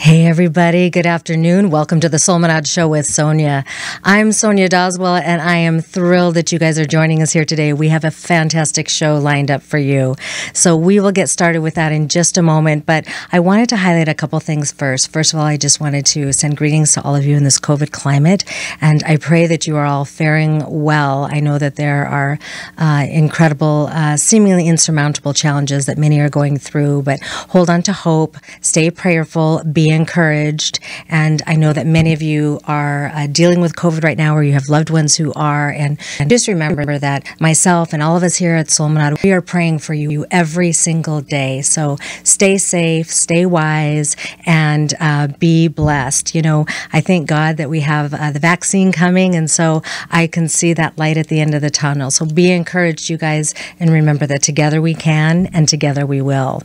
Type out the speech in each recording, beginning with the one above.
Hey, everybody. Good afternoon. Welcome to the Solminod Show with Sonya. I'm Sonya Doswell, and I am thrilled that you guys are joining us here today. We have a fantastic show lined up for you. So we will get started with that in just a moment. But I wanted to highlight a couple things first. First of all, I just wanted to send greetings to all of you in this COVID climate. And I pray that you are all faring well. I know that there are uh, incredible, uh, seemingly insurmountable challenges that many are going through, but hold on to hope, stay prayerful be encouraged. And I know that many of you are uh, dealing with COVID right now, or you have loved ones who are. And, and just remember that myself and all of us here at Solminod, we are praying for you every single day. So stay safe, stay wise, and uh, be blessed. You know, I thank God that we have uh, the vaccine coming, and so I can see that light at the end of the tunnel. So be encouraged, you guys, and remember that together we can, and together we will.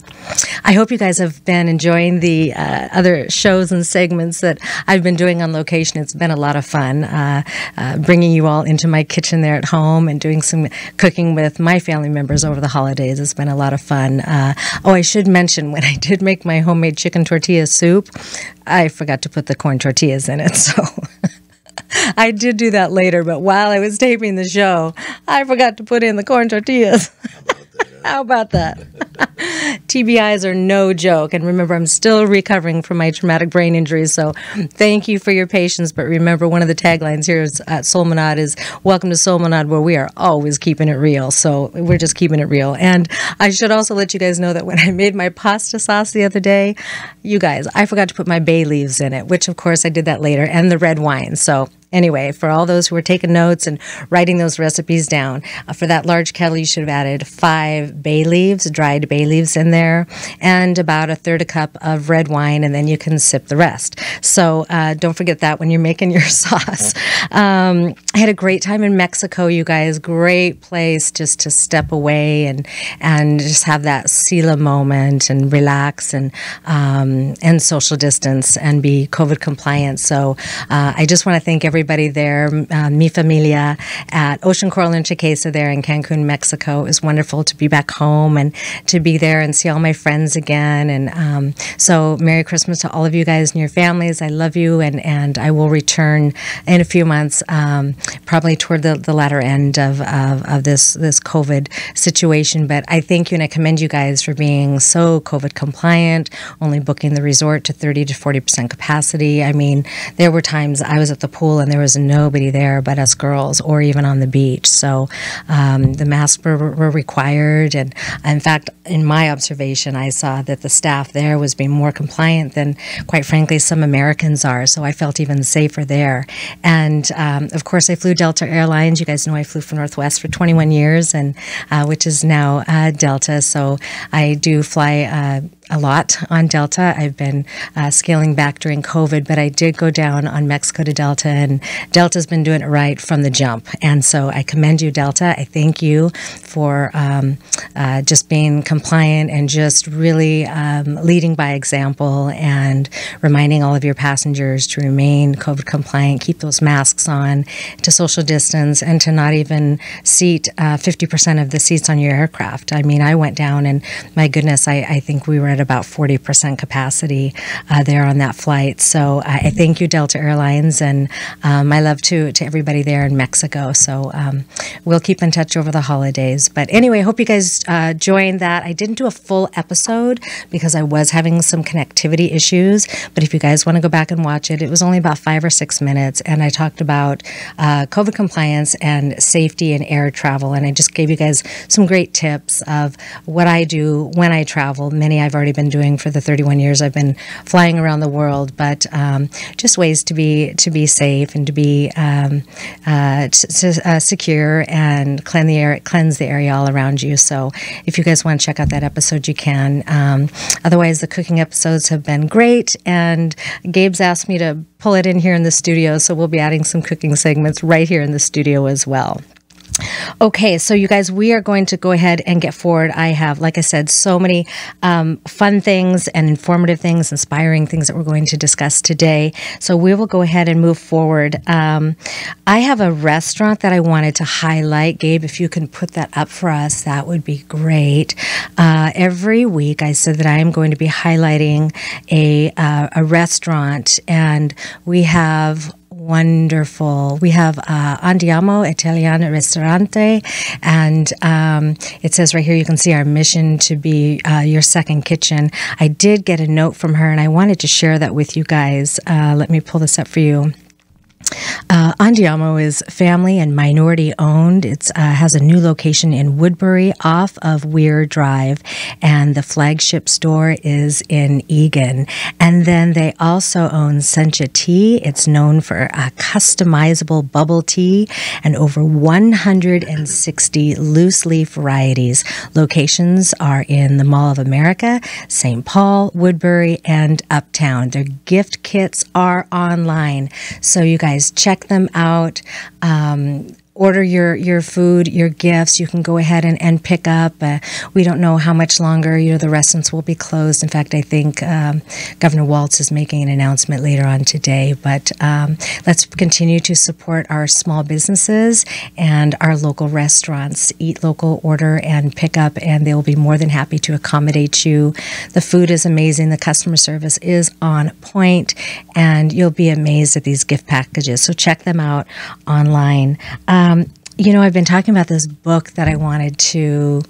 I hope you guys have been enjoying the uh, shows and segments that I've been doing on location. It's been a lot of fun uh, uh, bringing you all into my kitchen there at home and doing some cooking with my family members over the holidays. It's been a lot of fun. Uh, oh, I should mention when I did make my homemade chicken tortilla soup, I forgot to put the corn tortillas in it. So. I did do that later, but while I was taping the show, I forgot to put in the corn tortillas. How about that? TBIs are no joke. And remember, I'm still recovering from my traumatic brain injury. So thank you for your patience. But remember, one of the taglines here at Solminod is Welcome to Solminod, where we are always keeping it real. So we're just keeping it real. And I should also let you guys know that when I made my pasta sauce the other day, you guys, I forgot to put my bay leaves in it, which of course I did that later, and the red wine. So Anyway, for all those who are taking notes and writing those recipes down, uh, for that large kettle, you should have added five bay leaves, dried bay leaves in there, and about a third a cup of red wine, and then you can sip the rest. So uh, don't forget that when you're making your sauce. Um, I had a great time in Mexico, you guys. Great place just to step away and and just have that Selah moment and relax and um, and social distance and be COVID compliant. So uh, I just want to thank everybody everybody there, uh, Mi Familia at Ocean Coral and Chiquesa there in Cancun, Mexico. It was wonderful to be back home and to be there and see all my friends again. And um, so, Merry Christmas to all of you guys and your families. I love you, and, and I will return in a few months, um, probably toward the, the latter end of, of, of this, this COVID situation. But I thank you and I commend you guys for being so COVID compliant, only booking the resort to 30 to 40% capacity. I mean, there were times I was at the pool and there was nobody there but us girls or even on the beach. So um, the masks were, were, required. And in fact, in my observation, I saw that the staff there was being more compliant than, quite frankly, some Americans are. So I felt even safer there. And um, of course, I flew Delta Airlines. You guys know I flew for Northwest for 21 years, and uh, which is now uh, Delta. So I do fly. Uh, a lot on Delta. I've been uh, scaling back during COVID, but I did go down on Mexico to Delta, and Delta's been doing it right from the jump. And so I commend you, Delta. I thank you for um, uh, just being compliant and just really um, leading by example and reminding all of your passengers to remain COVID compliant, keep those masks on, to social distance, and to not even seat uh, 50% of the seats on your aircraft. I mean, I went down, and my goodness, I, I think we were at about 40% capacity uh, there on that flight. So uh, I thank you, Delta Airlines, and um, my love to, to everybody there in Mexico. So um, we'll keep in touch over the holidays. But anyway, I hope you guys uh, joined that. I didn't do a full episode because I was having some connectivity issues. But if you guys want to go back and watch it, it was only about five or six minutes. And I talked about uh, COVID compliance and safety in air travel. And I just gave you guys some great tips of what I do when I travel. Many I've already already been doing for the 31 years I've been flying around the world, but um, just ways to be to be safe and to be um, uh, to, uh, secure and cleanse the air, cleanse the area all around you. So if you guys want to check out that episode, you can. Um, otherwise, the cooking episodes have been great, and Gabe's asked me to pull it in here in the studio, so we'll be adding some cooking segments right here in the studio as well. Okay, so you guys, we are going to go ahead and get forward. I have, like I said, so many um, fun things and informative things, inspiring things that we're going to discuss today. So we will go ahead and move forward. Um, I have a restaurant that I wanted to highlight. Gabe, if you can put that up for us, that would be great. Uh, every week, I said that I am going to be highlighting a uh, a restaurant, and we have wonderful. We have uh, Andiamo Italiano Ristorante, and um, it says right here you can see our mission to be uh, your second kitchen. I did get a note from her, and I wanted to share that with you guys. Uh, let me pull this up for you. Uh, Andiamo is family and minority owned. It uh, has a new location in Woodbury off of Weir Drive, and the flagship store is in Eagan. And then they also own Sencha Tea. It's known for a customizable bubble tea and over 160 loose leaf varieties. Locations are in the Mall of America, St. Paul, Woodbury, and Uptown. Their gift kits are online. So you guys guys check them out. Um, order your your food, your gifts. You can go ahead and, and pick up. Uh, we don't know how much longer you know the restaurants will be closed. In fact, I think um, Governor Walz is making an announcement later on today. But um, let's continue to support our small businesses and our local restaurants. Eat local, order and pick up, and they will be more than happy to accommodate you. The food is amazing. The customer service is on point, and you'll be amazed at these gift packages. So check them out online. Um, um, you know, I've been talking about this book that I wanted to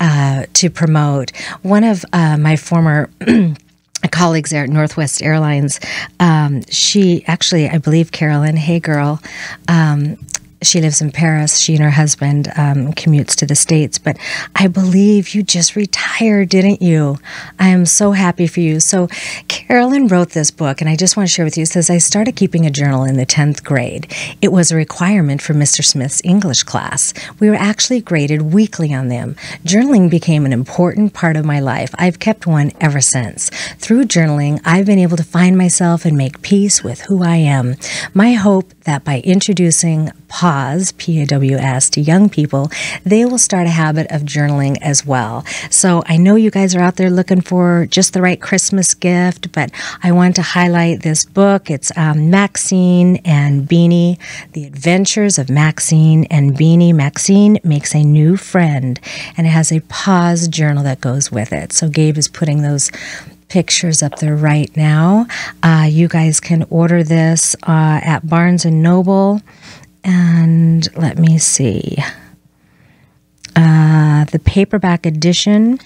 uh, to promote. One of uh, my former colleagues there at Northwest Airlines, um, she actually, I believe, Carolyn, hey girl, um, she lives in Paris. She and her husband um, commutes to the States. But I believe you just retired, didn't you? I am so happy for you. So, Carolyn wrote this book, and I just want to share with you. It says, I started keeping a journal in the 10th grade. It was a requirement for Mr. Smith's English class. We were actually graded weekly on them. Journaling became an important part of my life. I've kept one ever since. Through journaling, I've been able to find myself and make peace with who I am. My hope that by introducing PAWS, P A W S, to young people, they will start a habit of journaling as well. So I know you guys are out there looking for just the right Christmas gift, but I want to highlight this book. It's um, Maxine and Beanie, The Adventures of Maxine and Beanie. Maxine makes a new friend, and it has a PAWS journal that goes with it. So Gabe is putting those pictures up there right now. Uh, you guys can order this uh, at Barnes and Noble. And let me see. Uh, the paperback edition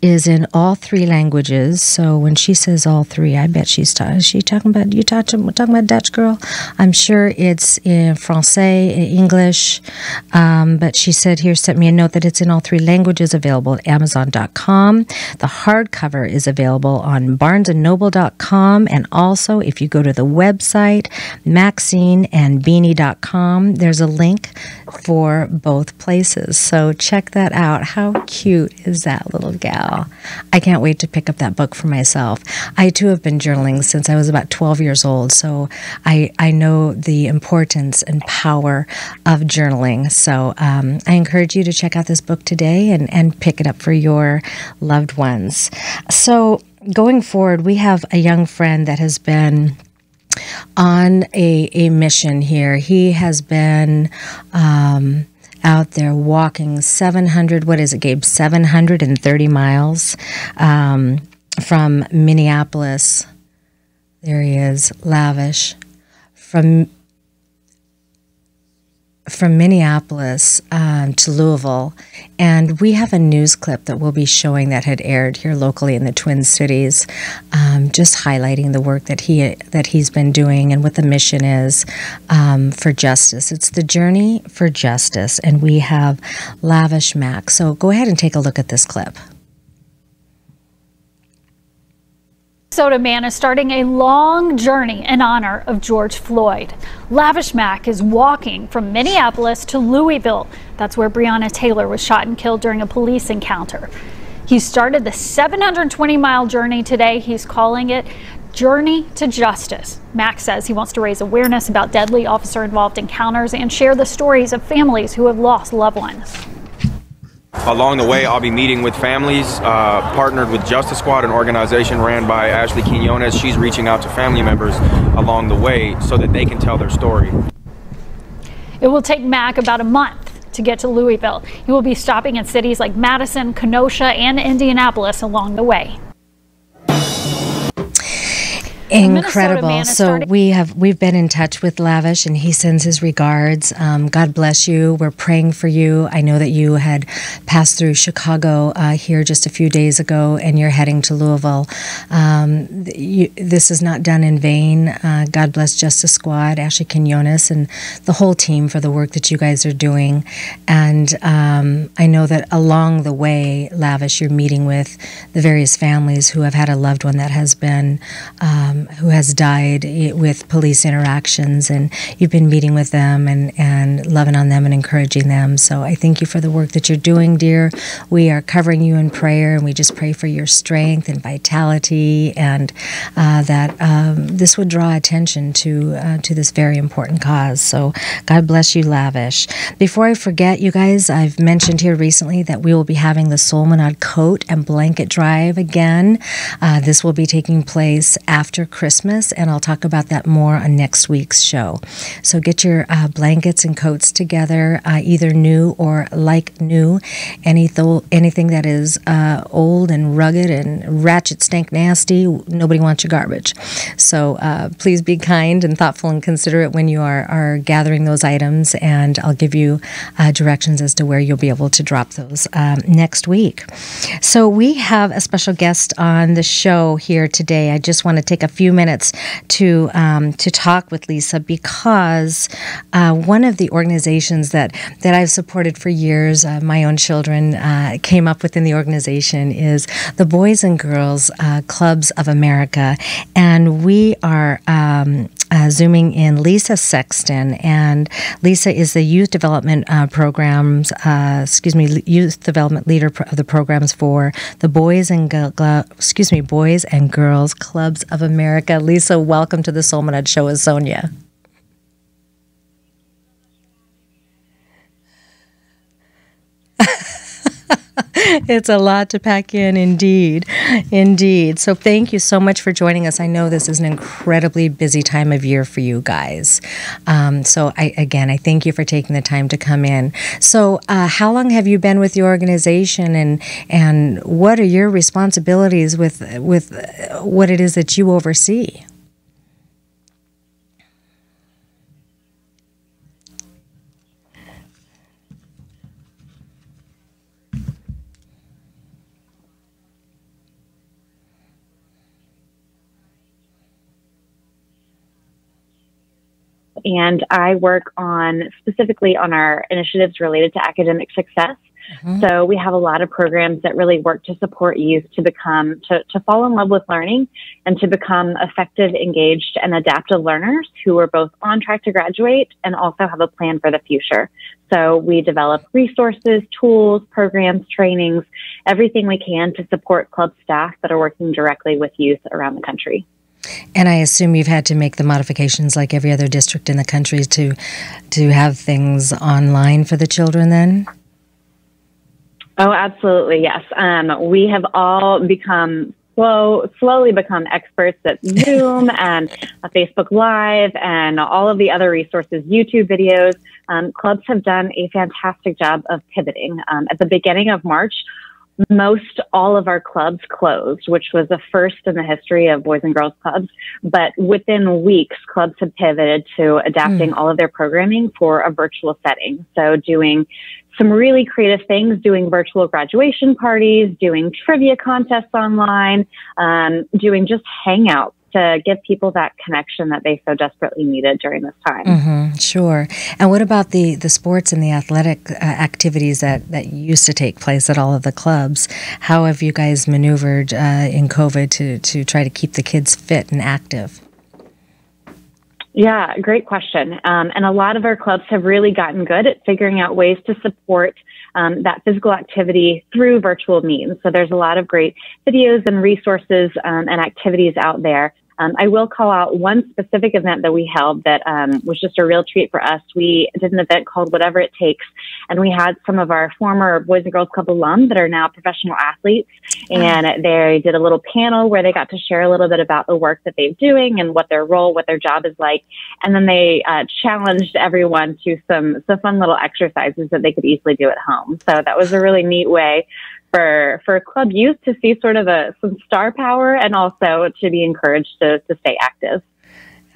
is in all three languages. So when she says all three, I bet she's ta- she talking about you talking talking about Dutch girl. I'm sure it's in Francais, English, um, but she said here sent me a note that it's in all three languages, available at Amazon.com. The hardcover is available on BarnesandNoble.com, and also if you go to the website MaxineandBeanie.com, there's a link for both places. So check that out. How cute is that little gal? I can't wait to pick up that book for myself. I too have been journaling since I was about 12 years old, so I, I know the importance and power of journaling. So um, I encourage you to check out this book today and, and pick it up for your loved ones. So going forward, we have a young friend that has been on a, a mission here. He has been. Um, out there walking 700, what is it, Gabe? 730 miles um, from Minneapolis. There he is, lavish. From from Minneapolis um, to Louisville, and we have a news clip that we'll be showing that had aired here locally in the Twin Cities, um, just highlighting the work that he that he's been doing and what the mission is um, for justice. It's the journey for justice, and we have Lavish Mac. So go ahead and take a look at this clip. Minnesota man is starting a long journey in honor of George Floyd. Lavish Mac is walking from Minneapolis to Louisville. That's where Breonna Taylor was shot and killed during a police encounter. He started the 720 mile journey today. He's calling it Journey to Justice. Mac says he wants to raise awareness about deadly officer involved encounters and share the stories of families who have lost loved ones. Along the way, I'll be meeting with families, uh, partnered with Justice Squad, an organization ran by Ashley Quinones. She's reaching out to family members along the way so that they can tell their story. It will take Mac about a month to get to Louisville. He will be stopping in cities like Madison, Kenosha, and Indianapolis along the way. Incredible. So we have we've been in touch with Lavish, and he sends his regards. Um, God bless you. We're praying for you. I know that you had passed through Chicago uh, here just a few days ago, and you're heading to Louisville. Um, you, this is not done in vain. Uh, God bless Justice Squad, Ashley Quinones, and the whole team for the work that you guys are doing. And um, I know that along the way, Lavish, you're meeting with the various families who have had a loved one that has been. Um, who has died with police interactions, and you've been meeting with them and, and loving on them and encouraging them. So I thank you for the work that you're doing, dear. We are covering you in prayer, and we just pray for your strength and vitality, and uh, that um, this would draw attention to uh, to this very important cause. So God bless you, lavish. Before I forget, you guys, I've mentioned here recently that we will be having the Solminod coat and blanket drive again. Uh, this will be taking place after Christmas, and I'll talk about that more on next week's show. So get your uh, blankets and coats together, uh, either new or like new. Any th- anything that is uh, old and rugged and ratchet stank nasty, nobody wants your garbage. So uh, please be kind and thoughtful and considerate when you are, are gathering those items, and I'll give you uh, directions as to where you'll be able to drop those um, next week. So we have a special guest on the show here today. I just want to take a few minutes to um, to talk with Lisa because uh, one of the organizations that that I've supported for years, uh, my own children uh, came up within the organization is the Boys and Girls uh, Clubs of America, and we are. Um, uh, zooming in Lisa Sexton, and Lisa is the youth development uh, programs, excuse me, youth development leader of the programs for the Boys and excuse me, Boys and Girls Clubs of America. Lisa, welcome to the Solminod Show with Sonya. it's a lot to pack in, indeed. Indeed. So, thank you so much for joining us. I know this is an incredibly busy time of year for you guys. Um, so, I, again, I thank you for taking the time to come in. So, uh, how long have you been with the organization, and and what are your responsibilities with with what it is that you oversee? And I work on specifically on our initiatives related to academic success. Mm-hmm. So we have a lot of programs that really work to support youth to become to, to fall in love with learning and to become effective, engaged, and adaptive learners who are both on track to graduate and also have a plan for the future. So we develop resources, tools, programs, trainings, everything we can to support club staff that are working directly with youth around the country. And I assume you've had to make the modifications like every other district in the country to to have things online for the children then? Oh, absolutely, yes. Um, we have all become slow, slowly become experts at Zoom and Facebook Live and all of the other resources, YouTube videos. Um, clubs have done a fantastic job of pivoting. Um, at the beginning of March, most all of our clubs closed, which was the first in the history of Boys and Girls Clubs. But within weeks, clubs have pivoted to adapting mm. all of their programming for a virtual setting. So doing some really creative things, doing virtual graduation parties, doing trivia contests online, um, doing just hangouts to give people that connection that they so desperately needed during this time. Mm-hmm, sure. And what about the, the sports and the athletic uh, activities that, that used to take place at all of the clubs? How have you guys maneuvered uh, in COVID to, to try to keep the kids fit and active? Yeah, great question. Um, and a lot of our clubs have really gotten good at figuring out ways to support um, that physical activity through virtual means. So there's a lot of great videos and resources um, and activities out there. Um, I will call out one specific event that we held that um, was just a real treat for us. We did an event called Whatever It Takes, and we had some of our former Boys and Girls Club alum that are now professional athletes, and they did a little panel where they got to share a little bit about the work that they're doing and what their role, what their job is like, and then they uh, challenged everyone to some some fun little exercises that they could easily do at home. So that was a really neat way for for club youth to see sort of a some star power and also to be encouraged to, to stay active.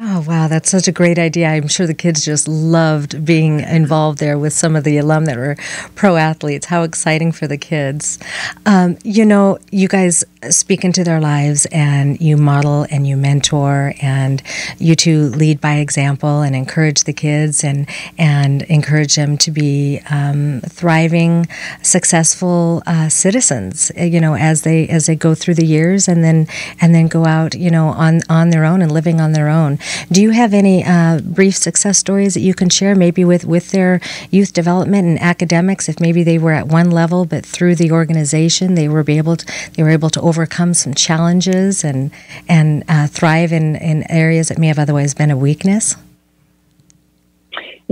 Oh, wow. That's such a great idea. I'm sure the kids just loved being involved there with some of the alum that were pro athletes. How exciting for the kids. Um, you know, you guys speak into their lives and you model and you mentor and you two lead by example and encourage the kids and, and encourage them to be um, thriving, successful uh, citizens, you know, as they, as they go through the years and then, and then go out, you know, on, on their own and living on their own. Do you have any uh, brief success stories that you can share, maybe with, with their youth development and academics? If maybe they were at one level, but through the organization they were able to they were able to overcome some challenges and and uh, thrive in, in areas that may have otherwise been a weakness.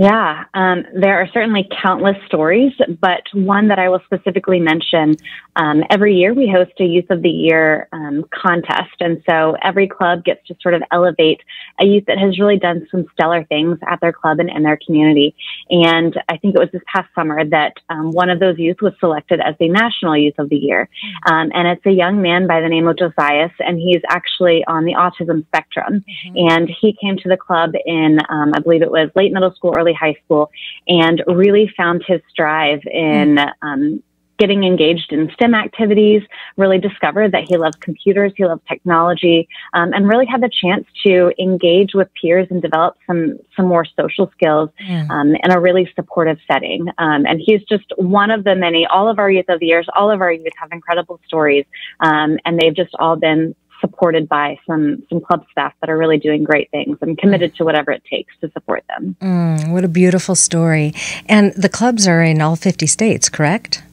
Yeah, um, there are certainly countless stories, but one that I will specifically mention um, every year we host a Youth of the Year um, contest. And so every club gets to sort of elevate a youth that has really done some stellar things at their club and in their community. And I think it was this past summer that um, one of those youth was selected as the National Youth of the Year. Um, and it's a young man by the name of Josias, and he's actually on the autism spectrum. Mm-hmm. And he came to the club in, um, I believe it was late middle school, early high school, and really found his strive in mm-hmm getting engaged in STEM activities, really discovered that he loves computers, he loves technology, um, and really had the chance to engage with peers and develop some some more social skills um, in a really supportive setting. Um, and he's just one of the many. All of our youth of the years, all of our youth have incredible stories, um, and they've just all been supported by some some club staff that are really doing great things and committed to whatever it takes to support them. Mm, what a beautiful story! And the clubs are in all fifty states, correct?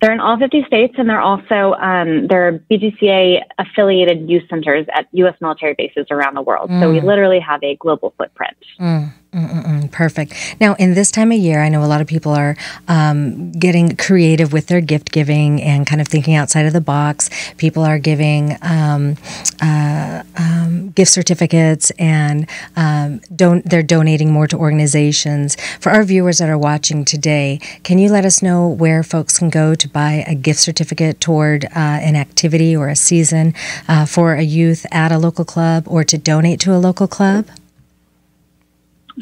They're in all 50 states, and they're also um, they're BGCA affiliated youth centers at U.S. military bases around the world. Mm. So we mm. literally have a global footprint. Mm. Mm-mm-mm, perfect. Now, in this time of year, I know a lot of people are um, getting creative with their gift giving and kind of thinking outside of the box. People are giving um, uh, um, gift certificates and um, don't they're donating more to organizations. For our viewers that are watching today, can you let us know where folks can go to buy a gift certificate toward uh, an activity or a season uh, for a youth at a local club or to donate to a local club?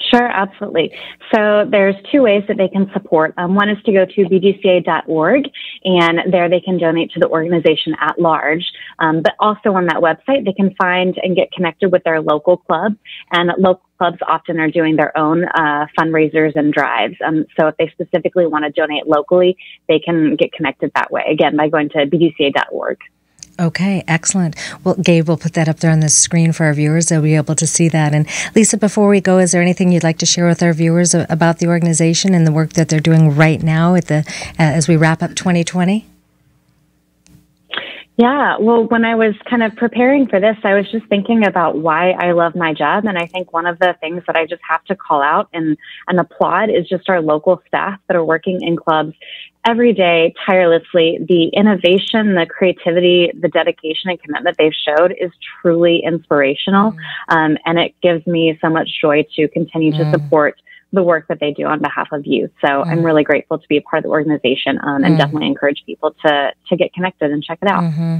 Sure, absolutely. So there's two ways that they can support. Um, one is to go to bgca.org, and there they can donate to the organization at large. Um, but also on that website, they can find and get connected with their local club, and local clubs often are doing their own uh, fundraisers and drives. Um, so if they specifically want to donate locally, they can get connected that way. Again, by going to bgca.org. Okay, excellent. Well, Gabe, we'll put that up there on the screen for our viewers. They'll be able to see that. And Lisa, before we go, is there anything you'd like to share with our viewers about the organization and the work that they're doing right now at the uh, as we wrap up 2020? Yeah, well, when I was kind of preparing for this, I was just thinking about why I love my job. And I think one of the things that I just have to call out and, and applaud is just our local staff that are working in clubs every day tirelessly. The innovation, the creativity, the dedication and commitment they've showed is truly inspirational. Mm. Um, and it gives me so much joy to continue mm. to support the work that they do on behalf of youth. So mm. I'm really grateful to be a part of the organization um, and mm. definitely encourage people to to get connected and check it out. Mm-hmm.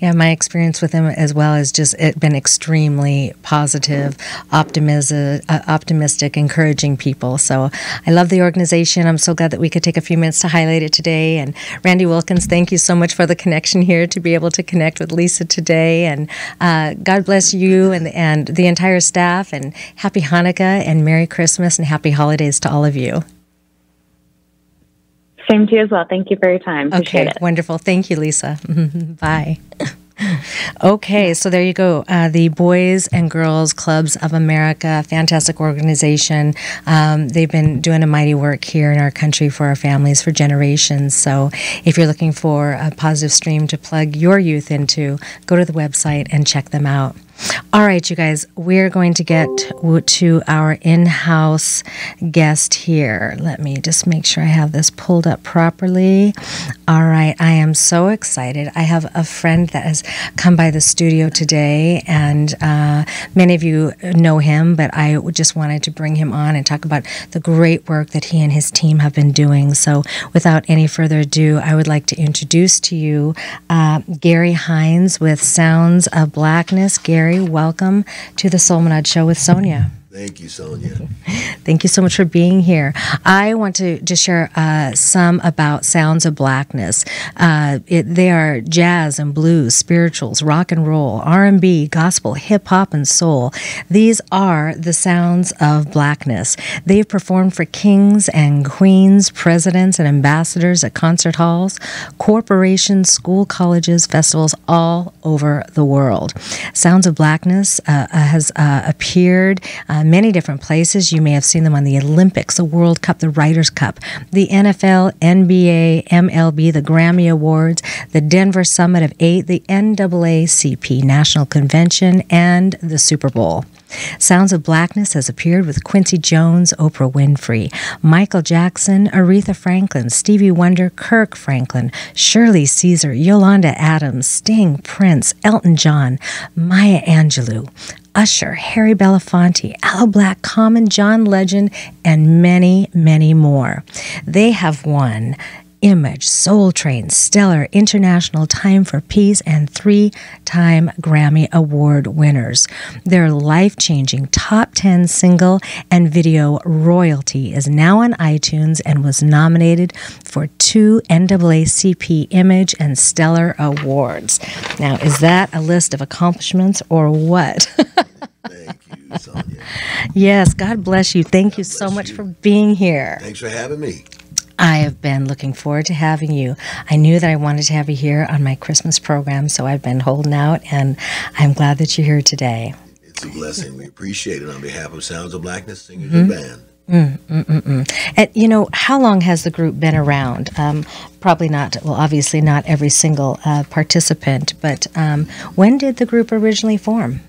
Yeah, my experience with them as well has just it been extremely positive, optimism, uh, optimistic, encouraging people. So I love the organization. I'm so glad that we could take a few minutes to highlight it today. And Randy Wilkins, thank you so much for the connection here to be able to connect with Lisa today. And uh, God bless you and and the entire staff. And happy Hanukkah and Merry Christmas and happy happy holidays to all of you. Same to you as well. Thank you for your time. Appreciate okay, it. wonderful. Thank you, Lisa. Bye. Okay, so there you go. Uh, the Boys and Girls Clubs of America, fantastic organization. Um, they've been doing a mighty work here in our country for our families for generations. So if you're looking for a positive stream to plug your youth into, go to the website and check them out. All right, you guys, we're going to get to our in house guest here. Let me just make sure I have this pulled up properly. All right, I am so excited. I have a friend that has come by the studio today, and uh, many of you know him, but I just wanted to bring him on and talk about the great work that he and his team have been doing. So, without any further ado, I would like to introduce to you uh, Gary Hines with Sounds of Blackness. Gary, welcome to the Solminod Show with Sonya. Thank you, Sonya. Thank you so much for being here. I want to just share uh, some about Sounds of Blackness. Uh, it, they are jazz and blues, spirituals, rock and roll, R&B, gospel, hip hop, and soul. These are the sounds of blackness. They've performed for kings and queens, presidents and ambassadors at concert halls, corporations, school colleges, festivals all over the world. Sounds of Blackness uh, has uh, appeared uh, many different places. You may have seen them on the Olympics, the World Cup, the Ryder Cup, the NFL, NBA, MLB, the Grammy Awards, the Denver Summit of Eight, the NAACP National Convention, and the Super Bowl. Sounds of Blackness has appeared with Quincy Jones, Oprah Winfrey, Michael Jackson, Aretha Franklin, Stevie Wonder, Kirk Franklin, Shirley Caesar, Yolanda Adams, Sting, Prince, Elton John, Maya Angelou, Usher, Harry Belafonte, Aloe Blacc, Common, John Legend, and many, many more. They have won Image, Soul Train, Stellar, International Time for Peace, and three time Grammy Award winners. Their life changing top 10 single and video Royalty is now on iTunes and was nominated for two NAACP Image and Stellar Awards. Now, is that a list of accomplishments or what? Thank you, Sonya. yes, God bless you. Thank you so much you. for being here. Thanks for having me. I have been looking forward to having you. I knew that I wanted to have you here on my Christmas program, so I've been holding out, and I'm glad that you're here today. It's a blessing. We appreciate it on behalf of Sounds of Blackness Singers Mm-hmm. and Band. And you know, how long has the group been around? Um, probably not. Well, obviously not every single uh, participant, but um, when did the group originally form?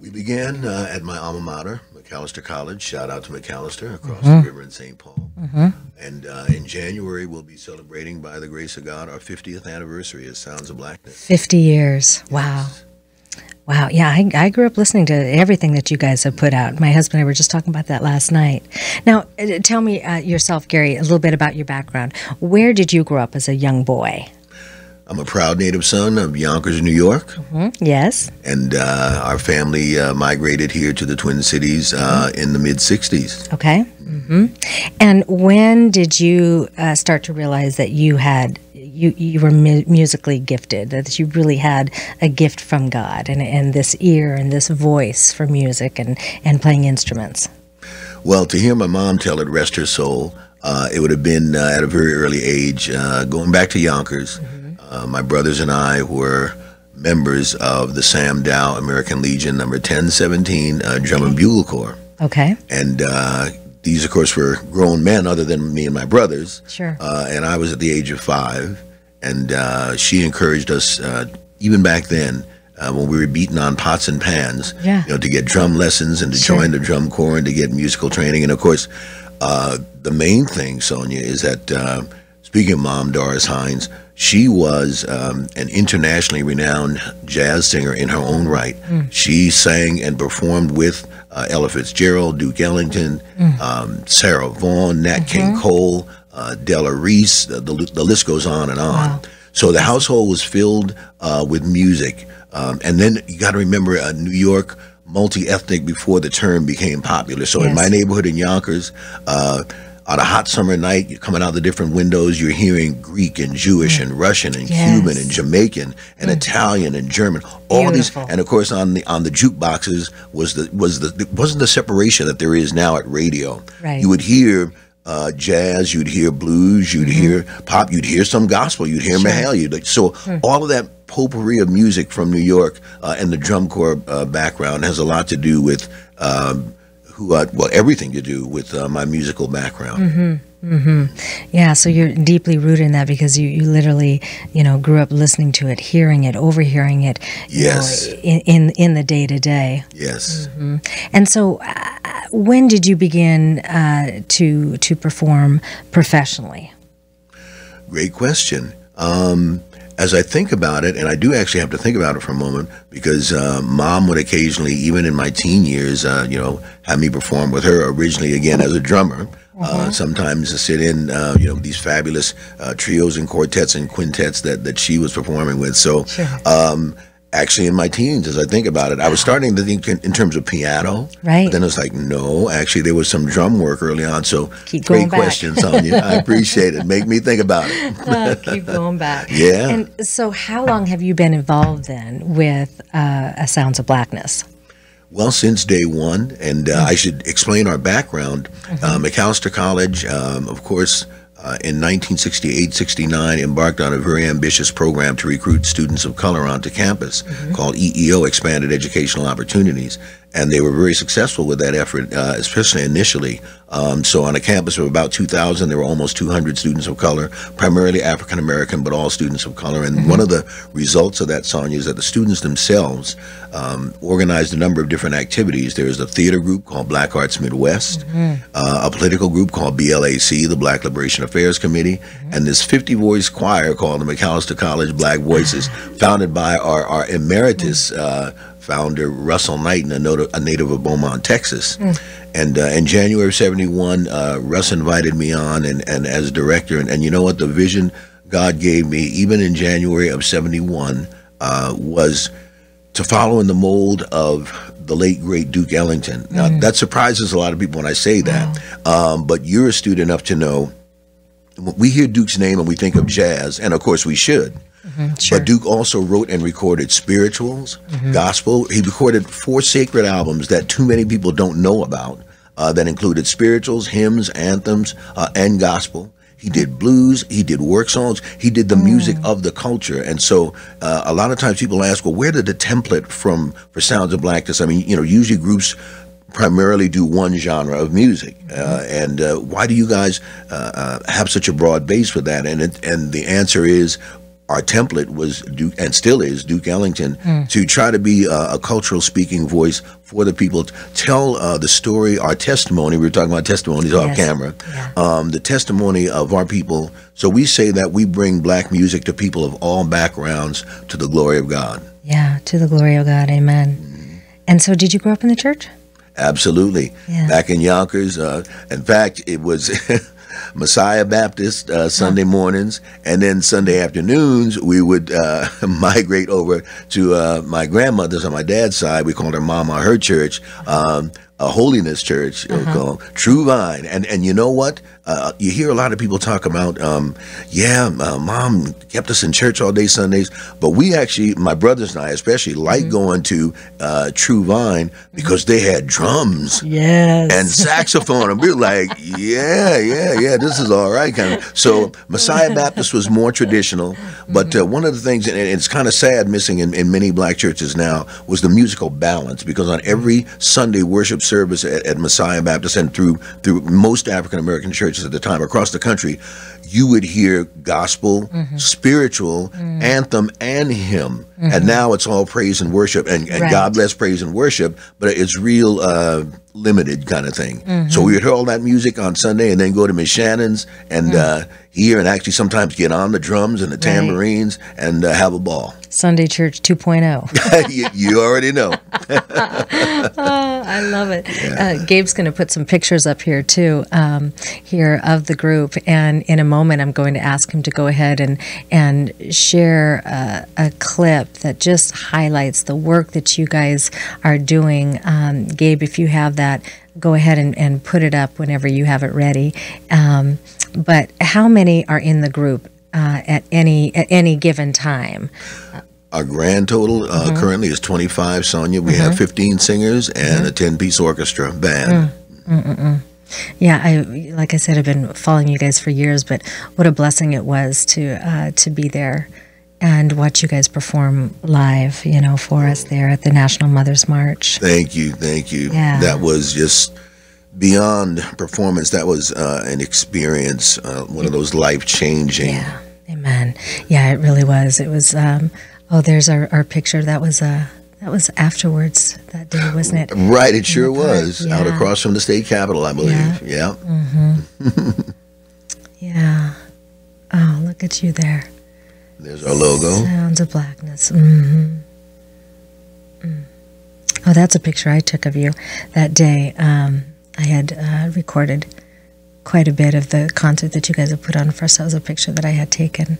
We began uh, at my alma mater, Macalester College. Shout out to Macalester across Mm-hmm. the river in St. Paul. And uh, in January, we'll be celebrating, by the grace of God, our 50th anniversary as Sounds of Blackness. Fifty years. Wow. Wow. Yeah, I, I grew up listening to everything that you guys have put out. My husband and I were just talking about that last night. Now, uh, tell me uh, yourself, Gary, a little bit about your background. Where did you grow up as a young boy? I'm a proud native son of Yonkers, New York. Yes. And uh, our family uh, migrated here to the Twin Cities uh, in the mid 60s. Okay. Mm-hmm. And when did you uh, start to realize that you had you you were mu- musically gifted, that you really had a gift from God, and and this ear and this voice for music and and playing instruments? Well, to hear my mom tell it, rest her soul, uh, it would have been uh, at a very early age. Uh, going back to Yonkers, uh, my brothers and I were members of the Sam Dow American Legion number 1017 uh, Drum and Bugle Corps. Okay. And uh, these, of course, were grown men other than me and my brothers. Sure. Uh, and I was at the age of five. And uh, she encouraged us, uh, even back then, uh, when we were beating on pots and pans, Yeah. you know, to get drum lessons and to Sure. join the drum corps and to get musical training. And of course, uh, the main thing, Sonya, is that uh, speaking of Mom Doris Hines, she was um, an internationally renowned jazz singer in her own right. She sang and performed with uh, Ella Fitzgerald, Duke Ellington, um, Sarah Vaughan, Nat King Cole, uh, Della Reese. The, the, the list goes on and on. So the household was filled uh, with music. Um, and then you got to remember uh, New York, multi ethnic before the term became popular. So in my neighborhood in Yonkers, uh, on a hot summer night, you're coming out the different windows, you're hearing Greek and Jewish and Russian and Mm. Yes. Mm. Cuban and Jamaican and Italian and German. All Beautiful. these, and of course on the on the jukeboxes was the was the wasn't the separation that there is now at radio. Right. You would hear. Uh, jazz, you'd hear blues, you'd hear pop, you'd hear some gospel, you'd hear Mm-hmm. Sure. Mahal. You'd, so all of that potpourri of music from New York uh, and the drum corps uh, background has a lot to do with um, who I, well everything to do with uh, my musical background. Yeah, so you're deeply rooted in that because you, you literally, you know, grew up listening to it, hearing it, overhearing it. you know, Yes. in, in in the day to day. Yes. And so, uh, when did you begin uh, to to perform professionally? Great question. Um, as I think about it, and I do actually have to think about it for a moment because uh, mom would occasionally, even in my teen years, uh, you know, have me perform with her originally again as a drummer. Uh, sometimes to sit in, uh, you know, these fabulous uh, trios and quartets and quintets that, that she was performing with. So, um, actually, in my teens, as I think about it, I was starting to think in, in terms of piano. Right. Then was like, no, actually, there was some drum work early on. So, Keep going great back. on you. I appreciate it. Make me think about it. keep going back. Yeah. And so, how long have you been involved then with uh, a Sounds of Blackness? Well, since day one, and uh, I should explain our background. Uh, Macalester College, um, of course, uh, in 1968-69, embarked on a very ambitious program to recruit students of color onto campus called EEO, Expanded Educational Opportunities, and they were very successful with that effort, uh, especially initially. Um, so, on a campus of about 2,000, there were almost 200 students of color, primarily African American, but all students of color. And one of the results of that, Sonya, is that the students themselves um, organized a number of different activities. There's a theater group called Black Arts Midwest, uh, a political group called BLAC, the Black Liberation Affairs Committee, and this 50 voice choir called the Macalester College Black Voices, founded by our, our emeritus. Uh, founder Russell Knighton, a, not- a native of Beaumont, Texas. And uh, in January of 71, uh, Russ invited me on and, and as director. And, and you know what? The vision God gave me, even in January of 71, uh, was to follow in the mold of the late, great Duke Ellington. Now, that surprises a lot of people when I say that. Um, but you're astute enough to know when we hear Duke's name and we think of jazz, and of course we should. But Duke also wrote and recorded spirituals, gospel. He recorded four sacred albums that too many people don't know about. Uh, that included spirituals, hymns, anthems, uh, and gospel. He did blues. He did work songs. He did the music of the culture. And so, uh, a lot of times people ask, "Well, where did the template from for Sounds of Blackness?" I mean, you know, usually groups primarily do one genre of music. Uh, and uh, why do you guys uh, uh, have such a broad base with that? And it, and the answer is our template was Duke and still is Duke Ellington to try to be a, a cultural speaking voice for the people, to tell uh, the story, our testimony. We were talking about testimonies off camera. Yeah. Um, the testimony of our people. So we say that we bring black music to people of all backgrounds to the glory of God. Yeah, to the glory of God. Amen. And so, did you grow up in the church? Absolutely. Yeah. Back in Yonkers, uh, in fact, it was Messiah Baptist uh, Sunday mornings, and then Sunday afternoons we would uh, migrate over to uh, my grandmother's on my dad's side. We called her Mama, her church. Um, a holiness church uh, called True Vine, and and you know what? Uh, you hear a lot of people talk about, um, yeah, uh, mom kept us in church all day Sundays, but we actually, my brothers and I especially, like going to uh, True Vine because they had drums Yes. and saxophone. And we were like, yeah, yeah, yeah, this is all right. Kind of. So Messiah Baptist was more traditional, but uh, one of the things, and it's kind of sad missing in, in many black churches now, was the musical balance. Because on every Sunday worship service at, at Messiah Baptist and through through most African American churches at the time across the country, you would hear gospel, mm-hmm. spiritual, mm-hmm. anthem, and hymn. And now it's all praise and worship, and, and Right. God bless praise and worship, but it's real uh, limited kind of thing. So we would hear all that music on Sunday and then go to Miss Shannon's and uh, hear and actually sometimes get on the drums and the tambourines and uh, have a ball. Sunday Church 2.0. you, you already know. oh, I love it. Uh, Gabe's going to put some pictures up here too, um, here of the group, and in a moment, I'm going to ask him to go ahead and and share uh, a clip that just highlights the work that you guys are doing. Um, Gabe, if you have that, go ahead and, and put it up whenever you have it ready. Um, but how many are in the group uh, at any at any given time? Our grand total uh, currently is 25, Sonya. We have 15 singers and a 10 piece orchestra band. Yeah, I like I said, I've been following you guys for years, but what a blessing it was to uh, to be there and watch you guys perform live, you know, for us there at the National Mothers March. Thank you, thank you. Yeah. That was just beyond performance. That was uh, an experience, uh, one of those life changing. Yeah, amen. Yeah, it really was. It was. Um, oh, there's our, our picture. That was uh, that was afterwards that day, wasn't it? Right, it sure was out across from the state capitol, I believe. Yeah. Mm-hmm. Yeah. Oh, look at you there. There's our logo. Sounds of blackness. hmm Mm. Oh, that's a picture I took of you that day. Um, I had uh, recorded quite a bit of the concert that you guys have put on for us. That was a picture that I had taken.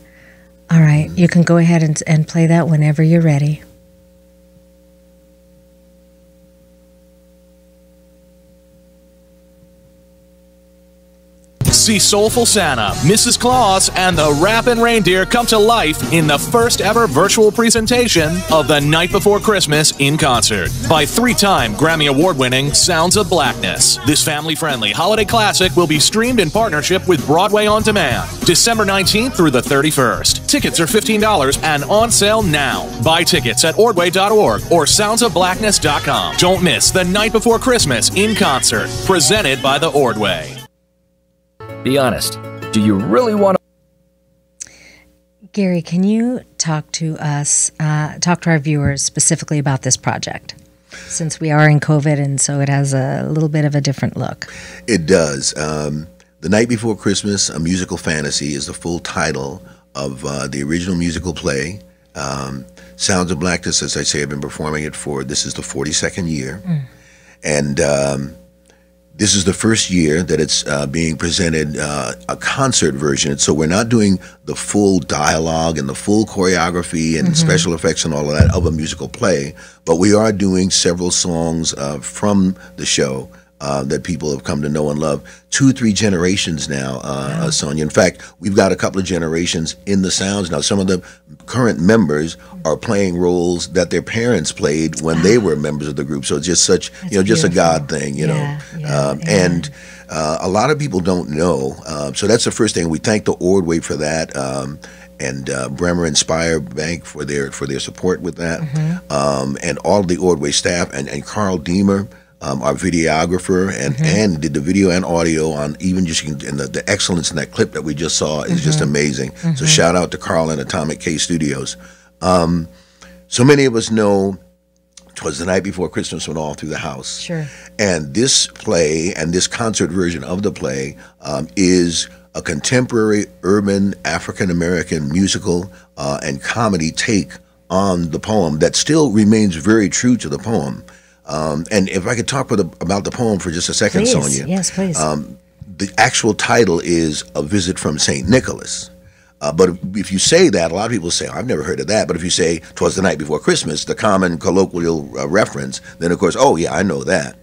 All right, you can go ahead and, and play that whenever you're ready. See Soulful Santa, Mrs. Claus, and the Rappin' Reindeer come to life in the first ever virtual presentation of The Night Before Christmas in concert by three time Grammy Award winning Sounds of Blackness. This family friendly holiday classic will be streamed in partnership with Broadway On Demand December 19th through the 31st. Tickets are $15 and on sale now. Buy tickets at ordway.org or soundsofblackness.com. Don't miss The Night Before Christmas in concert, presented by the Ordway. Be honest. Do you really want to? Gary, can you talk to us, uh, talk to our viewers specifically about this project? Since we are in COVID, and so it has a little bit of a different look. It does. Um, the Night Before Christmas, A Musical Fantasy, is the full title of uh, the original musical play. Um, Sounds of Blackness, as I say, I've been performing it for this is the 42nd year. And um, this is the first year that it's uh, being presented uh, a concert version. So we're not doing the full dialogue and the full choreography and special effects and all of that of a musical play, but we are doing several songs uh, from the show. Uh, that people have come to know and love. Two, three generations now, uh, uh, Sonya. In fact, we've got a couple of generations in the sounds now. Some of the current members are playing roles that their parents played when they were members of the group. So it's just such, you know, just a. God thing, you know. Yeah, yeah, um, and uh, a lot of people don't know. Uh, so that's the first thing. We thank the Ordway for that. Um, and uh, Bremer Inspire Bank for their for their support with that, Mm-hmm. um, and all of the Ordway staff, and, and Carl Deemer, um, our videographer, and Mm-hmm. and did the video and audio on even just and the, the excellence in that clip that we just saw is Mm-hmm. just amazing. So shout out to Carl and Atomic K Studios. Um, so many of us know. Twas the night before Christmas went all through the house. Sure. And this play and this concert version of the play um, is a contemporary urban African American musical uh, and comedy take on the poem that still remains very true to the poem. Um, and if I could talk with about the poem for just a second, Please. Sonya. Yes, please. Um, the actual title is A Visit from St. Nicholas. Uh, but if, if you say that, a lot of people say, I've never heard of that. But if you say, Twas the Night Before Christmas, the common colloquial uh, reference, then of course, oh, yeah, I know that.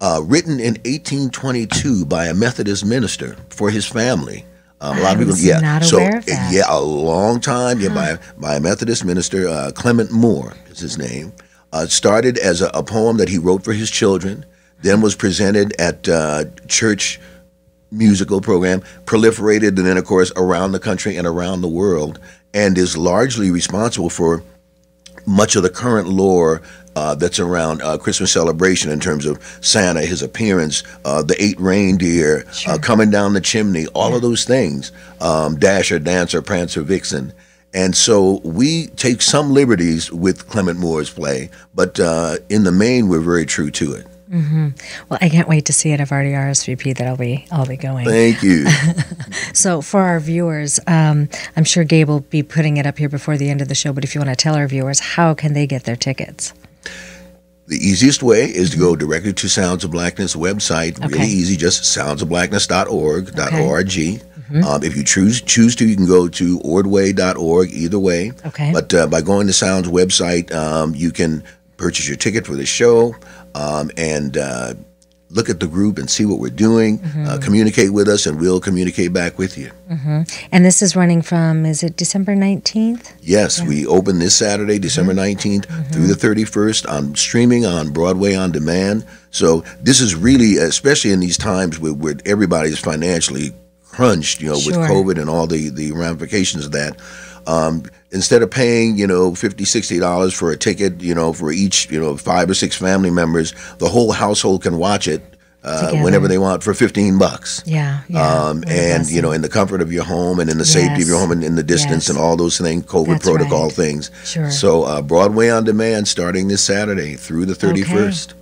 Uh, written in 1822 by a Methodist minister for his family. Um, a lot of people, yeah. not so, aware of that. yeah, a long time, yeah, by, by a Methodist minister, uh, Clement Moore is his name. Uh, started as a, a poem that he wrote for his children, then was presented at uh, church musical program, proliferated, and then, of course, around the country and around the world, and is largely responsible for much of the current lore uh, that's around uh, Christmas celebration in terms of Santa, his appearance, uh, the eight reindeer uh, coming down the chimney, all of those things, um, Dasher, Dancer, Prancer, Vixen. And so we take some liberties with Clement Moore's play, but uh, in the main, we're very true to it. Well, I can't wait to see it. I've already RSVP'd that I'll be I'll be going. Thank you. So for our viewers, um, I'm sure Gabe will be putting it up here before the end of the show. But if you want to tell our viewers, how can they get their tickets? The easiest way is to go directly to Sounds of Blackness website. Okay. Really easy, just soundsofblackness.org, Okay. .org. Um, if you choose choose to, you can go to ordway.org. Either way. Okay. But uh, by going to Sounds website, um, you can purchase your ticket for the show um, and uh, look at the group and see what we're doing. Uh, communicate with us, and we'll communicate back with you. And this is running from is it December 19th? Yes, we open this Saturday, December 19th through the 31st on streaming on Broadway on demand. So this is really, especially in these times where, where everybody's financially crunched, you know, Sure. with COVID and all the the ramifications of that. Um, instead of paying, you know, 50 60 dollars for a ticket, you know, for each, you know, five or six family members, the whole household can watch it uh, whenever they want for 15 bucks. Yeah. yeah. Um, and you know, in the comfort of your home and in the safety of your home and in the distance Yes. and all those things, COVID That's protocol right. things. Sure. So uh, Broadway on demand starting this Saturday through the 31st. Okay.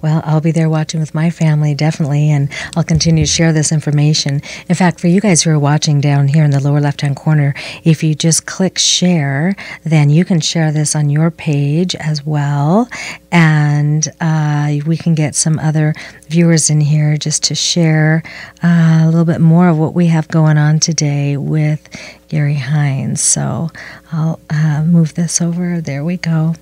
Well, I'll be there watching with my family, definitely, and I'll continue to share this information. In fact, for you guys who are watching down here in the lower left hand corner, if you just click share, then you can share this on your page as well. And uh, we can get some other viewers in here just to share uh, a little bit more of what we have going on today with Gary Hines. So I'll uh, move this over. There we go.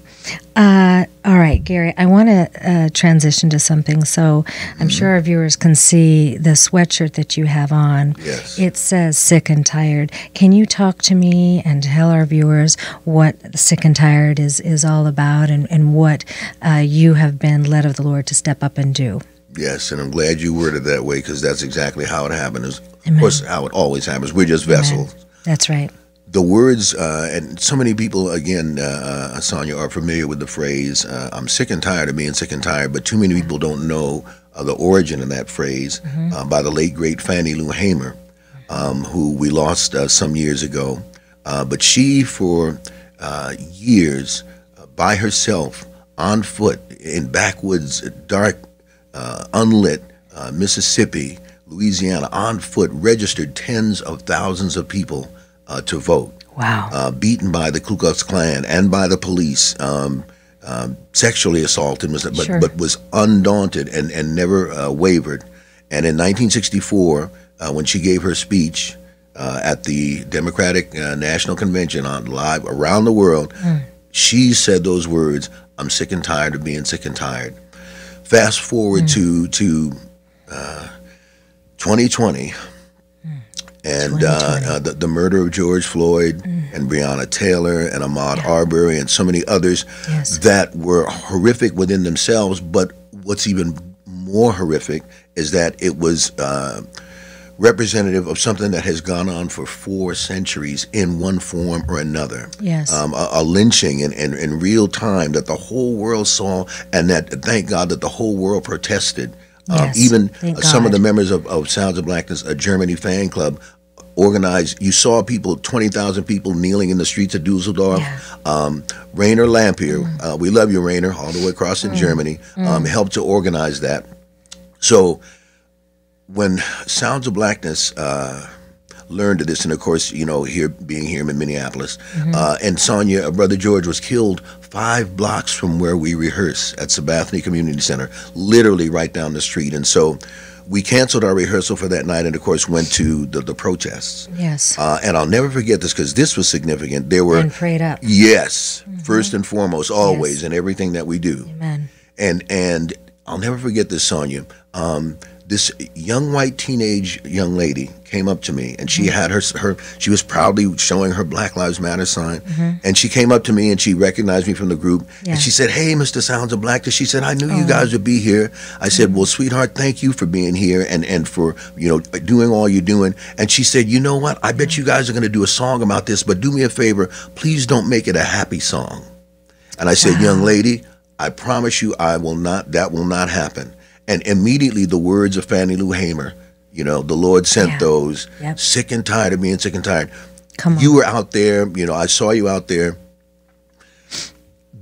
Uh, all right, Gary, I want to uh, transition to something. So I'm sure our viewers can see the sweatshirt that you have on. Yes. It says sick and tired. Can you talk to me and tell our viewers what sick and tired is, is all about and, and what uh, you have been led of the Lord to step up and do? Yes, and I'm glad you worded that way because that's exactly how it happened. Is of course how it always happens. We're just vessels. That's right. The words, uh, and so many people, again, uh, uh, Sonya, are familiar with the phrase, uh, I'm sick and tired of being sick and tired, but too many people don't know uh, the origin of that phrase uh, by the late, great Fannie Lou Hamer, um, who we lost uh, some years ago. Uh, but she, for uh, years, uh, by herself, on foot, in backwoods, dark, uh, unlit uh, Mississippi, Louisiana, on foot, registered tens of thousands of people uh, to vote. Wow. Uh, beaten by the Ku Klux Klan and by the police, um, um, sexually assaulted, but Sure. but was undaunted and and never uh, wavered. And in 1964, uh, when she gave her speech uh, at the Democratic uh, National Convention on live around the world, she said those words: "I'm sick and tired of being sick and tired." Fast forward to to uh, 2020, and uh, uh, the, the murder of George Floyd and Breonna Taylor and Ahmaud Arbery and so many others Yes. that were horrific within themselves. But what's even more horrific is that it was uh, representative of something that has gone on for four centuries in one form or another Yes. um, a, a lynching in, in, in real time that the whole world saw, and that thank God that the whole world protested. Um, even thank uh, some of the members of, of Sounds of Blackness, a Germany fan club, organized. You saw people, twenty thousand people kneeling in the streets of Dusseldorf. Yeah. Um, Rainer Lampier, uh, we love you, Rainer, all the way across in Germany, um, helped to organize that. So when Sounds of Blackness uh, learned of this, and of course, you know, here being here in Minneapolis, uh, and Sonya, uh, brother George, was killed five blocks from where we rehearse at Sabathani Community Center, literally right down the street. And so we canceled our rehearsal for that night, and of course, went to the, the protests. yes. Uh, and I'll never forget this because this was significant. There were and prayed up. yes, first and foremost, always Yes. in everything that we do Amen. and and I'll never forget this, Sonya. Um, this young white teenage young lady came up to me, and she mm-hmm. had her her she was proudly showing her Black Lives Matter sign, mm-hmm. and she came up to me and she recognized me from the group, Yeah. and she said, "Hey, Mr. Sounds of Blackness." She said, "I knew you oh. guys would be here." I said, mm-hmm. "Well, sweetheart, thank you for being here and and for you know doing all you're doing." And she said, "You know what? I bet you guys are going to do a song about this, but do me a favor, please don't make it a happy song." And I said, young lady, I promise you I will not, that will not happen. And immediately the words of Fannie Lou Hamer, you know, the Lord sent Yeah. those, Yep. sick and tired of being sick and tired. Come on. You were out there, you know, I saw you out there.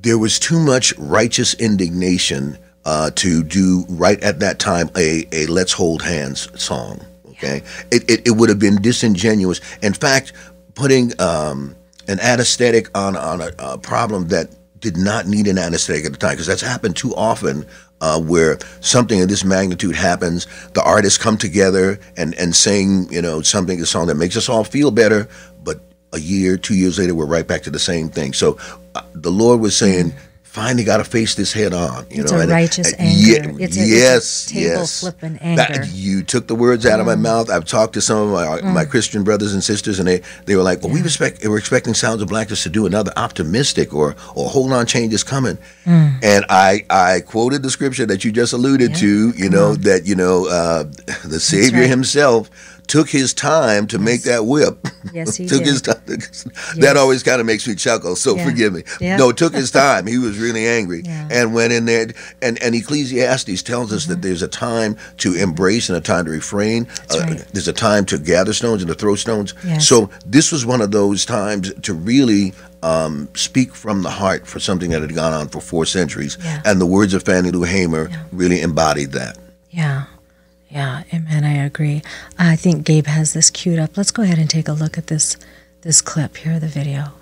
There was too much righteous indignation uh, to do right at that time a, a Let's Hold Hands song. Okay. It, it, it would have been disingenuous. In fact, putting um, an anesthetic on, on a, a problem that did not need an anesthetic at the time, because that's happened too often uh, where something of this magnitude happens, the artists come together and, and sing, you know, something, a song that makes us all feel better, but a year, two years later, we're right back to the same thing. So uh, the Lord was saying, finally got to face this head on. You It's know, a and- righteous and- anger. yeah, It's a- yes, table yes. flipping That- anger. you took the words out of my mm. mouth. I've talked to some of my, mm. my Christian brothers and sisters, and they, they were like, "Well, we respect we're expecting Sounds of Blackness to do another optimistic or or Hold On, Change is coming." Mm. And I I quoted the scripture that you just alluded to. You know that you know uh, the Savior right. Himself took his time to make that whip. Yes, he took did. his time. That always kind of makes me chuckle. So Yeah. forgive me. Yeah. No, took his time. He was really angry Yeah. and went in there. And, and Ecclesiastes tells us Mm-hmm. that there's a time to embrace and a time to refrain. Uh, right. There's a time to gather stones and to throw stones. Yes. So this was one of those times to really um, speak from the heart for something that had gone on for four centuries. And the words of Fannie Lou Hamer really embodied that. Yeah. Yeah, amen. I agree. I think Gabe has this queued up. Let's go ahead and take a look at this this clip. Here, the video.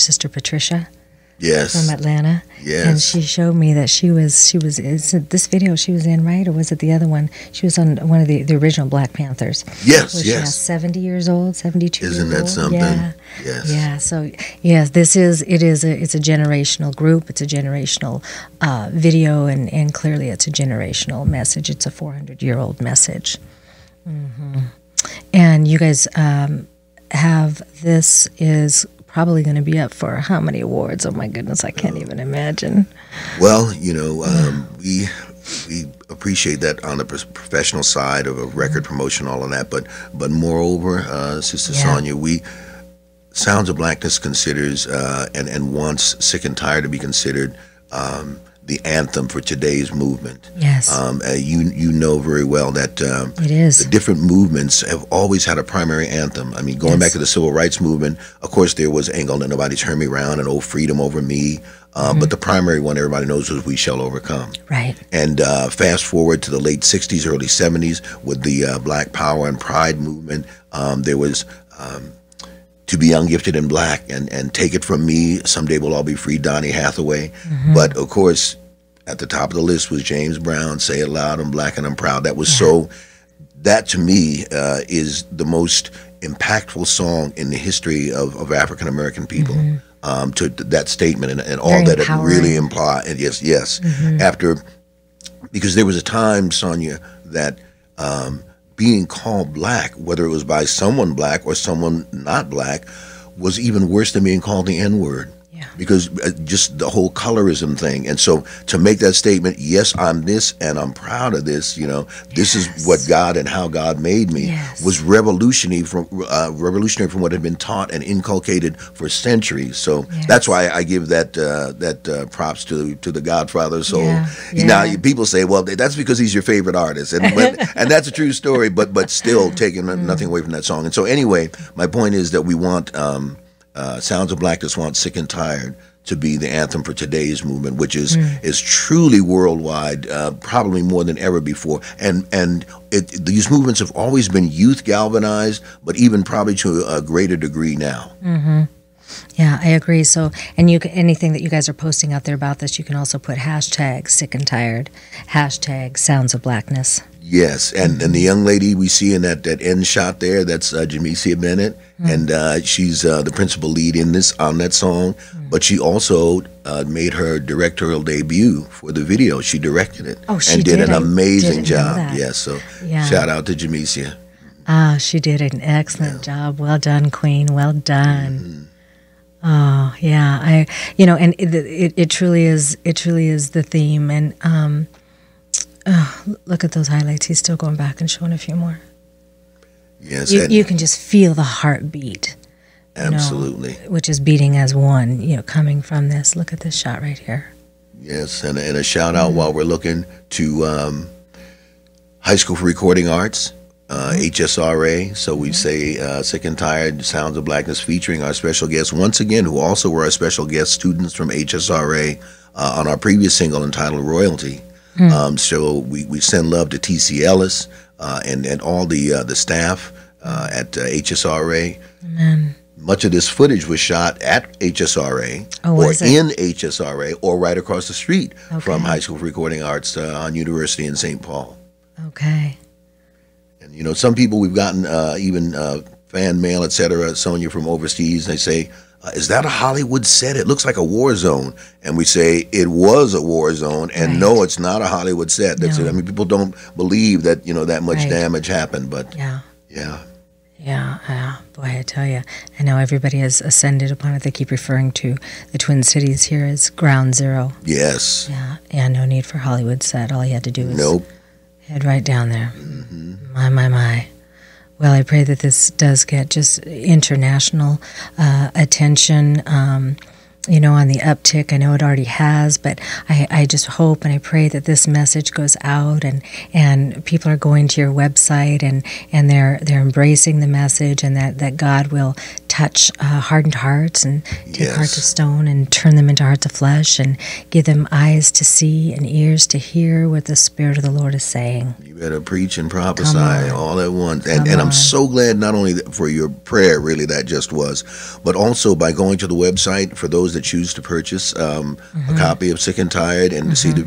Sister Patricia Yes. from Atlanta. Yes. And she showed me that she was she was is it this video she was in right or was it the other one? She was on one of the, the original Black Panthers. Yes, yes. seventy years old, seventy two. Isn't that something? Yeah. Yes. Yeah. So yes, this is it is a it's a generational group. It's a generational uh, video, and and clearly it's a generational message. It's a four hundred year old message. hmm And you guys um, have this is probably going to be up for how many awards? Oh my goodness, I can't even imagine. Well, you know, um, we we appreciate that on the professional side of a record promotion, all of that. But but moreover, uh, Sister Yeah. Sonya, we Sounds of Blackness considers uh, and and wants Sick and Tired to be considered um, the anthem for today's movement. Yes. Um, uh, you you know very well that um, It is. the different movements have always had a primary anthem. I mean, going Yes. back to the civil rights movement, of course, there was "Ain't Gonna Let Nobody Turn Me Around" and "Oh Freedom Over Me," uh, Mm-hmm. but the primary one everybody knows was "We Shall Overcome." Right. And uh, fast forward to the late 60s, early 70s with the uh, Black Power and Pride movement, um, there was um, To Be ungifted Gifted, and Black, and, and Take It From Me, Someday We'll All Be Free, Donny Hathaway. But of course, at the top of the list was James Brown, Say It Loud, I'm Black and I'm Proud. That was so, that to me uh, is the most impactful song in the history of, of African American people. Um, to th- that statement and, and all Very that it really empowering. implied. And yes, yes. After because there was a time, Sonya, that um, being called black, whether it was by someone black or someone not black, was even worse than being called the N word. Yeah. Because uh, just the whole colorism thing. And so to make that statement, yes, I'm this and I'm proud of this, you know, this Yes. is what God and how God made me, Yes. was revolutionary from uh, revolutionary from what had been taught and inculcated for centuries. So Yes. that's why I give that uh, that uh, props to to the Godfather. So Yeah, now people say, well, that's because he's your favorite artist, and but, and that's a true story. But but still taking Mm. nothing away from that song. And so anyway, my point is that we want um, uh, Sounds of Blackness want Sick and Tired to be the anthem for today's movement, which is Mm. is truly worldwide, uh, probably more than ever before. And and it, these movements have always been youth galvanized, but even probably to a greater degree now. Yeah, I agree. So, and you anything that you guys are posting out there about this, you can also put hashtag sick and tired, hashtag sounds of blackness. Yes, and and the young lady we see in that that end shot there, that's uh, Jamecia Bennett, and uh, she's uh, the principal lead in this on that song. But she also uh, made her directorial debut for the video. She directed it Oh, she and did, did? an amazing job. Yes, so Yeah. shout out to Jamecia. Ah, she did an excellent job. Well done, Queen. Well done. Oh, yeah. I, you know, and it, it, it truly is, it truly is the theme. And um, oh, look at those highlights. He's still going back and showing a few more. Yes, You, you can just feel the heartbeat, you know, absolutely. which is beating as one, you know, coming from this. Look at this shot right here. Yes, and, and a shout out while we're looking to um, High School for Recording Arts, uh, HSRA. So we say uh, Sick and Tired Sounds of Blackness featuring our special guests once again, who also were our special guest students from HSRA uh, on our previous single entitled Royalty. Um, so we, we send love to TC Ellis uh, and, and all the, uh, the staff uh, at uh, HSRA. Amen. Much of this footage was shot at HSRA Oh, or in HSRA or right across the street from High School for Recording Arts uh, on University in St. Paul. Okay. And you know, some people we've gotten uh, even uh, fan mail, etc. Sonya from overseas, they say, uh, "Is that a Hollywood set? It looks like a war zone." And we say it was a war zone, and no, it's not a Hollywood set. That's No. it. I mean, people don't believe that you know that much Right. damage happened, but Yeah. yeah. Yeah, yeah. Boy, I tell you, I know everybody has ascended upon it. They keep referring to the Twin Cities here as ground zero. Yes. Yeah, yeah. No need for Hollywood set. All you had to do was Nope. head right down there. My, my, my. Well, I pray that this does get just international uh, attention. Um, you know, on the uptick. I know it already has, but I, I just hope and I pray that this message goes out and and people are going to your website and and they're they're embracing the message and that that God will touch uh, hardened hearts and take hearts of stone and turn them into hearts of flesh and give them eyes to see and ears to hear what the Spirit of the Lord is saying. You better preach and prophesy all at once. And, and I'm so glad not only for your prayer, really, that just was, but also by going to the website for those that choose to purchase um, Mm-hmm. a copy of Sick and Tired and to see the.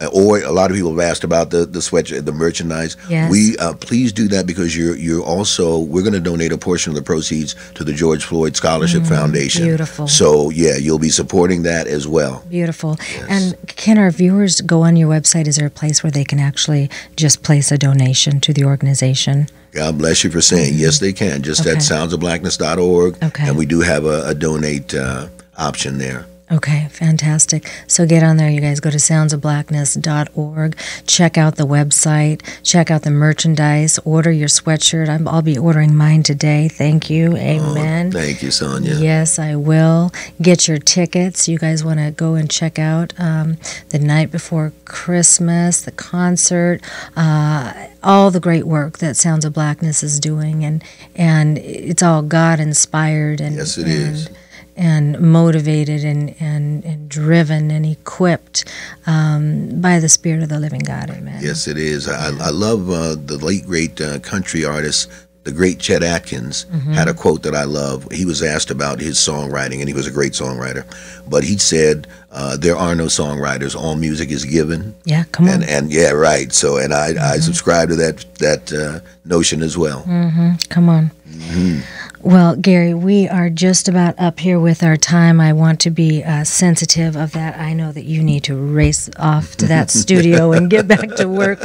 uh, Or a lot of people have asked about the the sweat the merchandise. Yes. We uh, please do that because you're you're also we're going to donate a portion of the proceeds to the George Floyd Scholarship Foundation. Mm, beautiful. So yeah, you'll be supporting that as well. Beautiful. And can our viewers go on your website? Is there a place where they can actually just place a donation to the organization? God bless you for saying yes. They can just Okay. at soundsofblackness.org, Okay. and we do have a, a donate uh, option there. Okay, fantastic. So get on there, you guys. Go to soundsofblackness.org. Check out the website. Check out the merchandise. Order your sweatshirt. I'm, I'll be ordering mine today. Thank you. Amen. Oh, thank you, Sonya. Yes, I will. Get your tickets. You guys want to go and check out um, the night before Christmas, the concert, uh, all the great work that Sounds of Blackness is doing, and and it's all God inspired and Yes, it and, is. And motivated and, and, and driven and equipped um, by the Spirit of the living God. Amen. Yes, it is. I, I love uh, the late great uh, country artist, the great Chet Atkins, Mm-hmm. had a quote that I love. He was asked about his songwriting, and he was a great songwriter. But he said, uh, "There are no songwriters. All music is given." Yeah, come on. And and yeah, right. So, and I Mm-hmm. I subscribe to that that uh, notion as well. Come on. Well, Gary, we are just about up here with our time. I want to be uh, sensitive of that. I know that you need to race off to that studio and get back to work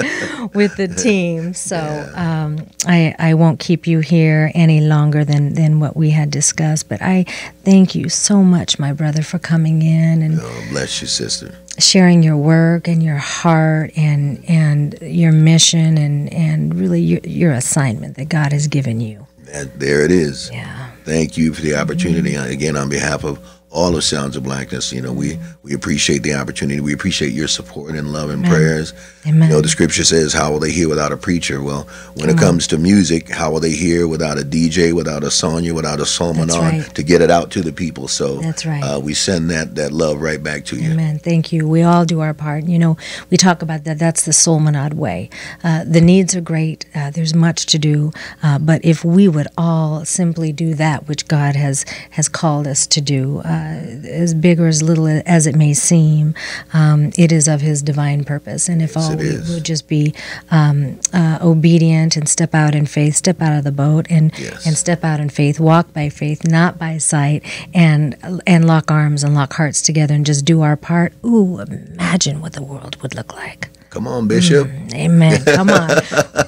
with the team. So um, I, I won't keep you here any longer than, than what we had discussed. But I thank you so much, my brother, for coming in and Oh, bless you, sister. sharing your work and your heart and and your mission and and really your, your assignment that God has given you. And there it is. Yeah. Thank you for the opportunity. Uh, Again, on behalf of all of Sounds of Blackness, you know, we, we appreciate the opportunity. We appreciate your support and love and prayers. Amen. You know, the scripture says, How will they hear without a preacher? Well, when it comes to music, how will they hear without a DJ, without a Sonya, without a Solomon on right. to get it out to the people? So That's right. uh, we send that, that love right back to you. Amen. Thank you. We all do our part. You know, we talk about that. That's the Solminod way. Uh, the needs are great. Uh, there's much to do. Uh, but if we would all simply do that which God has has called us to do, uh, as big or as little as it may seem, um, it is of His divine purpose. And if all it we would just be um, uh, obedient and step out in faith, step out of the boat, and Yes. and step out in faith, walk by faith, not by sight, and and lock arms and lock hearts together and just do our part. Ooh, imagine what the world would look like. Come on, Bishop. Amen. Come on.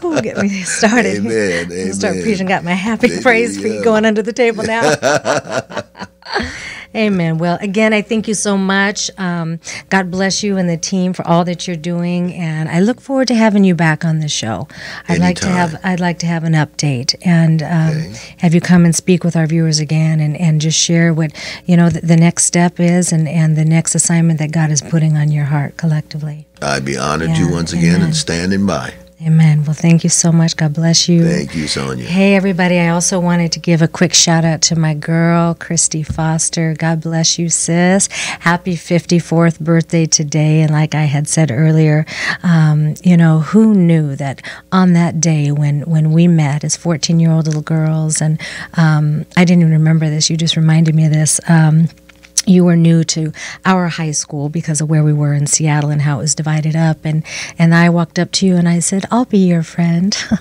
Ooh, get me started. Amen. I'm Start preaching. Got my happy praise feet yeah. going under the table now. Amen. Well, again, I thank you so much. Um, God bless you and the team for all that you're doing, and I look forward to having you back on the show. I'd like to have I'd like to have an update and um, have you come and speak with our viewers again, and, and just share what you know the, the next step is, and, and the next assignment that God is putting on your heart collectively. I'd be honored Yeah, to once again amen. and standing by. Amen. Well, thank you so much. God bless you. Thank you, Sonya. Hey, everybody. I also wanted to give a quick shout out to my girl, Christy Foster. God bless you, sis. Happy 54th birthday today. And like I had said earlier, um, you know, who knew that on that day when, when we met as 14 year old little girls, and um, I didn't even remember this, you just reminded me of this. Um, you were new to our high school because of where we were in Seattle and how it was divided up. And and I walked up to you and I said I'll be your friend.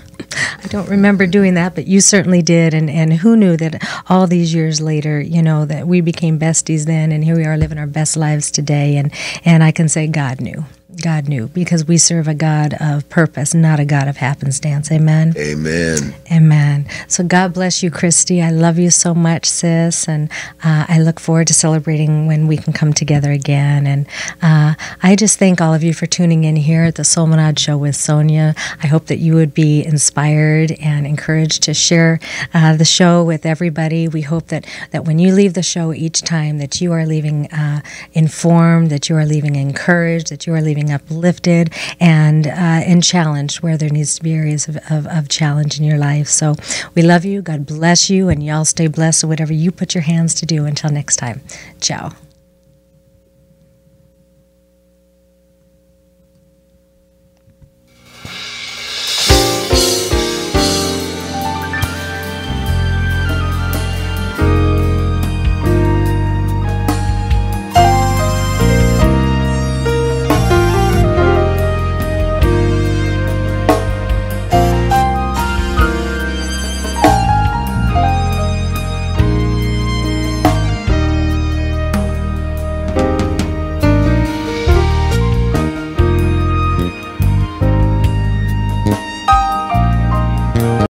I don't remember doing that but you certainly did. And and who knew that all these years later you know that we became besties then and here we are living our best lives today. And and I can say God knew God knew because we serve a God of purpose not a God of happenstance amen Amen. Amen. So God bless you, Christy. I love you so much, sis, and uh, I look forward to celebrating when we can come together again. And uh, I just thank all of you for tuning in here at the Solminod Show with Sonya. I hope that you would be inspired and encouraged to share uh, the show with everybody. We hope that that when you leave the show each time, that you are leaving uh, informed, that you are leaving encouraged, that you are leaving uplifted and uh, and challenged where there needs to be areas of, of, of challenge in your life. So we love you. God bless you, and y'all stay blessed. Whatever you put your hands to do. Until next time, ciao.